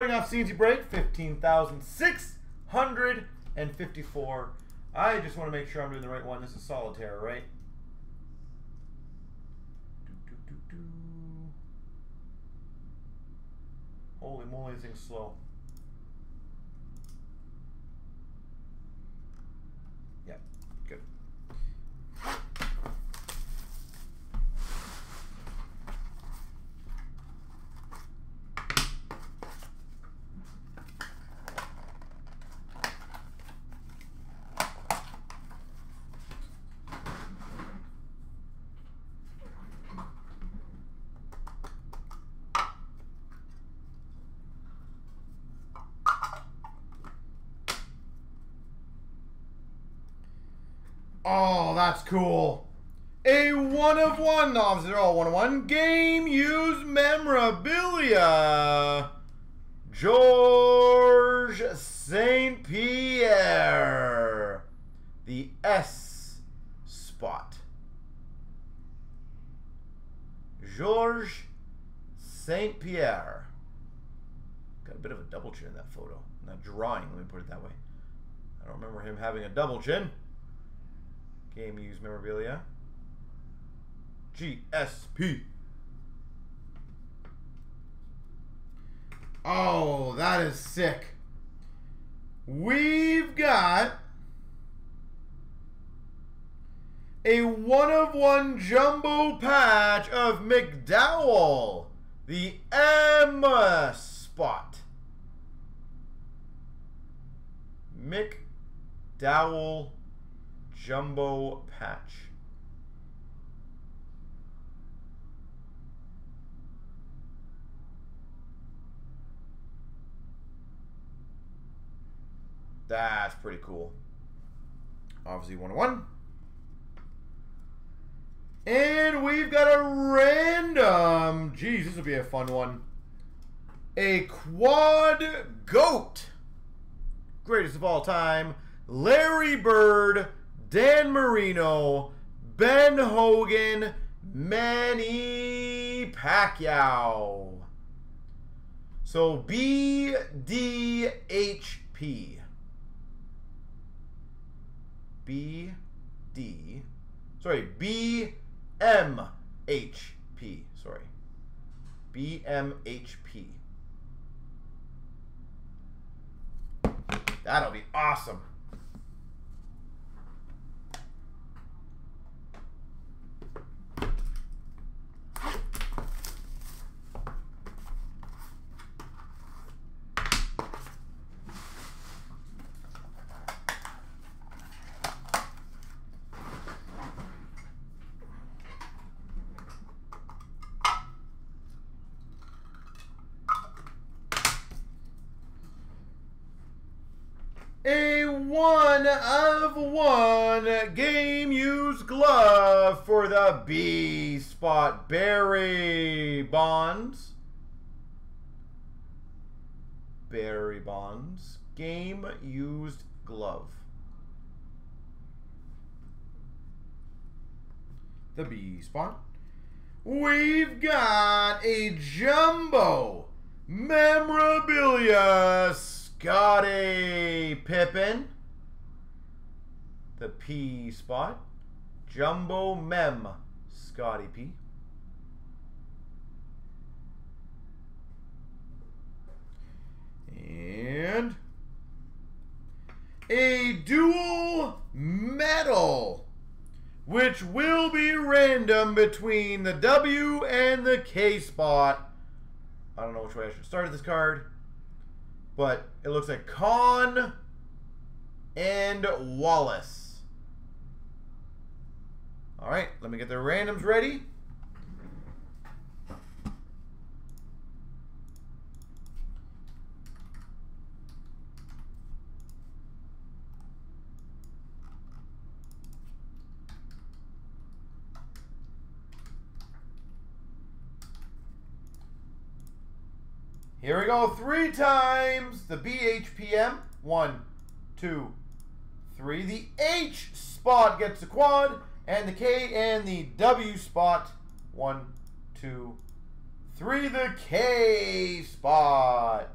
off CNC break, 15,654. I just want to make sure I'm doing the right one. This is solitaire, right? Do, do, do. Holy moly, this thing's slow. Yeah, Oh, that's cool. A one of one. Obviously, they're all one of one. Game used memorabilia. Georges St. Pierre. The S spot. Georges St. Pierre. Got a bit of a double chin in that photo. In that drawing, let me put it that way. I don't remember him having a double chin. Game used memorabilia. GSP. Oh, that is sick. We've got a one of one jumbo patch of McDowell, the M spot. McDowell jumbo patch. That's pretty cool. Obviously, one one. And we've got a random. Geez, this will be a fun one. A quad goat. Greatest of all time. Larry Bird, Dan Marino, Ben Hogan, Manny Pacquiao. So BDHP. B D. Sorry B M H P. Sorry. B M H P. That'll be awesome A one of one game used glove for the B spot. Barry Bonds. Barry Bonds. Game used glove. The B spot. We've got a jumbo memorabilia Scottie Pippen. The P spot. Jumbo Mem. Scotty P. And a dual medal, which will be random between the W and the K spot. I don't know which way I should start this card. But it looks like Con and Wallace. All right, let me get the randoms ready. Here we go, three times. The BHPM, one, two, three. The H spot gets the quad, and the K and the W spot, one, two, three. The K spot.